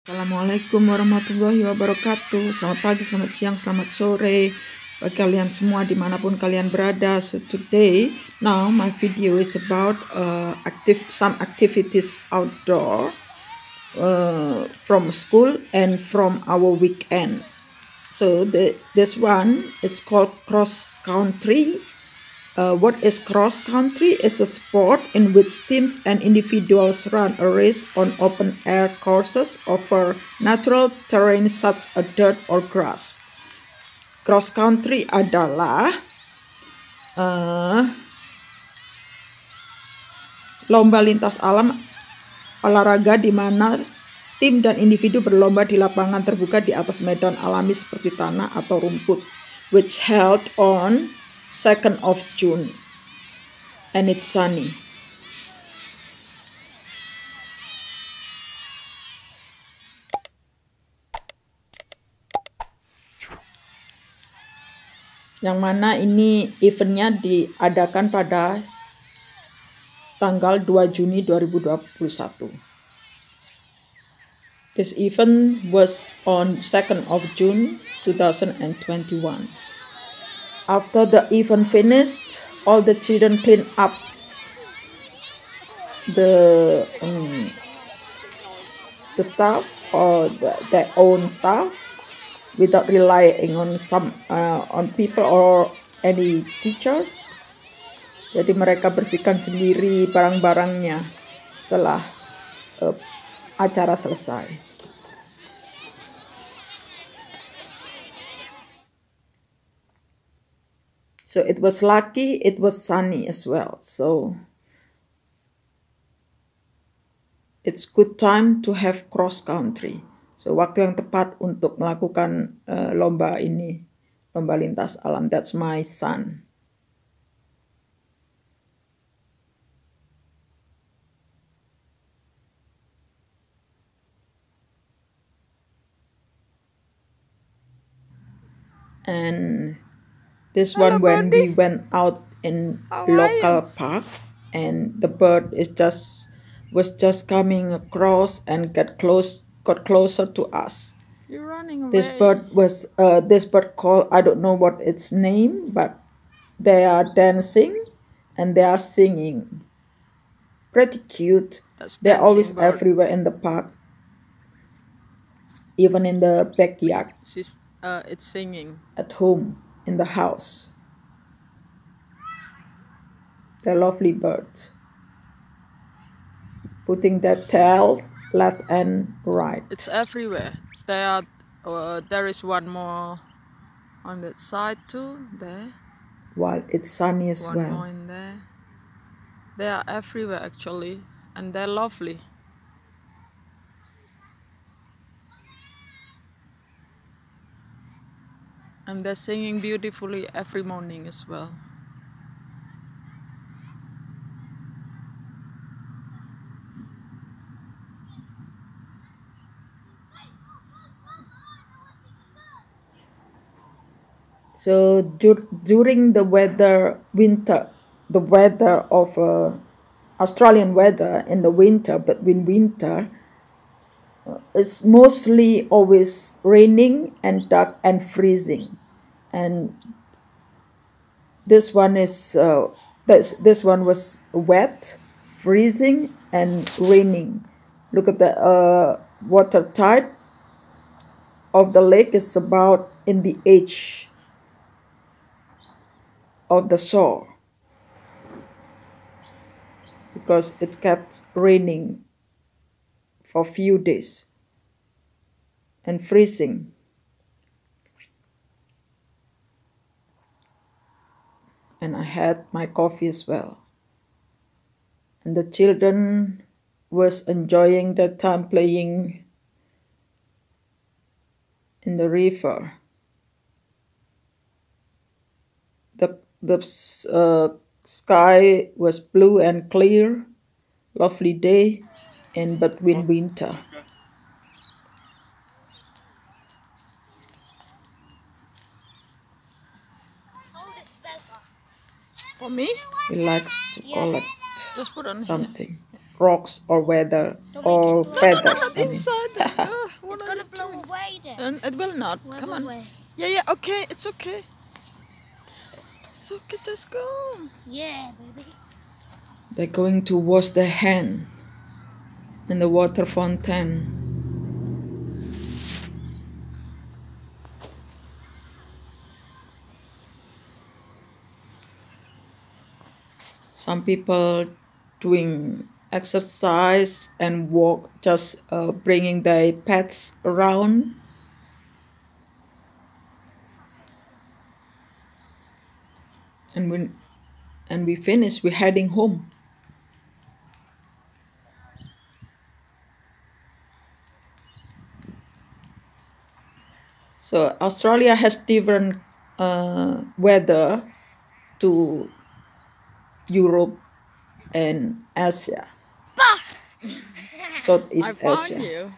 Assalamualaikum warahmatullahi wabarakatuh. Selamat pagi, selamat siang, selamat sore bagi kalian semua di mana pun kalian berada. So today, now my video is about uh, active some activities outdoor uh, from school and from our weekend. So the this one is called cross country uh, what is cross country is a sport in which teams and individuals run a race on open air courses over natural terrain such as dirt or grass. Cross country adalah uh, lomba lintas alam olahraga di mana tim dan individu berlomba di lapangan terbuka di atas medan alami seperti tanah atau rumput, which held on 2nd of June and it's sunny. Yang mana ini eventnya diadakan pada tanggal 2 Juni 2021. This event was on 2nd of June 2021. After the event finished, all the children clean up the um, the stuff or the, their own stuff without relying on some uh, on people or any teachers. Jadi mereka bersihkan sendiri barang-barangnya setelah uh, acara selesai. So it was lucky, it was sunny as well. So it's good time to have cross country. So waktu yang tepat untuk melakukan uh, lomba ini, lomba lintas alam. That's my son. And this Hello, one when we went out in How local park and the bird is just was just coming across and got close got closer to us. You're running away. This bird was uh, this bird called I don't know what its name, but they are dancing and they are singing. Pretty cute. That's They're always bird. everywhere in the park, even in the backyard. She's, uh, it's singing at home in the house. The lovely birds. Putting their tail left and right. It's everywhere. There are, uh, there is one more on that side too. There. While it's sunny as one well. More in there. They are everywhere actually, and they're lovely. And they're singing beautifully every morning as well. So dur- during the weather winter, the weather of uh, Australian weather in the winter, between winter, uh, it's mostly always raining and dark and freezing and this one is uh, this this one was wet freezing and raining. Look at the uh, water type of the lake is about in the edge of the shore because it kept raining for a few days and freezing and I had my coffee as well. And the children was enjoying their time playing in the river. The, the uh, sky was blue and clear, lovely day in between winter. Me? He likes to collect something. Rocks or weather or feathers. inside. away then. And it will not. Where Come will on. we? Yeah, yeah, okay, it's okay. It's okay, just go. Yeah, baby. They're going to wash their hand in the water fountain. Some people doing exercise and walk, just uh, bringing their pets around. And when and we finish, we're heading home. So Australia has different uh, weather to Europe and Asia, Southeast Asia.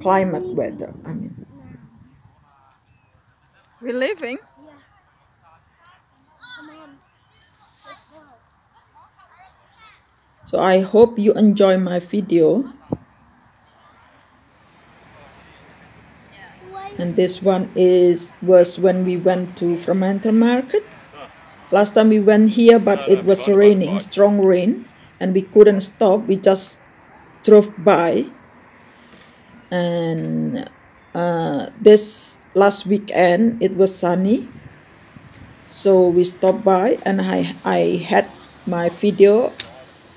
Climate weather, I mean. We're leaving. So I hope you enjoy my video. And this one is was when we went to Fremantle Market. Last time we went here, but it was raining, strong rain, and we couldn't stop. We just drove by. And uh, this last weekend it was sunny, so we stopped by, and I I had my video,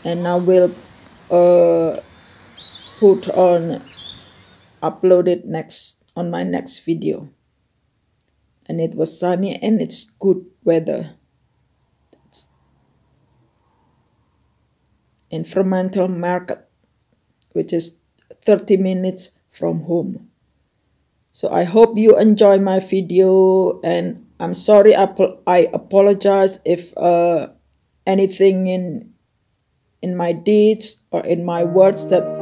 and I will uh, put on upload it next on my next video. And it was sunny and it's good weather. It's in Fremantle Market which is 30 minutes from home. So I hope you enjoy my video and I'm sorry I, I apologize if uh, anything in in my deeds or in my words that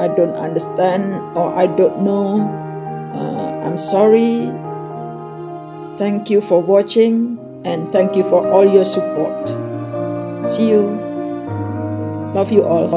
I don't understand or I don't know. Uh, I'm sorry. Thank you for watching and thank you for all your support. See you. Love you all.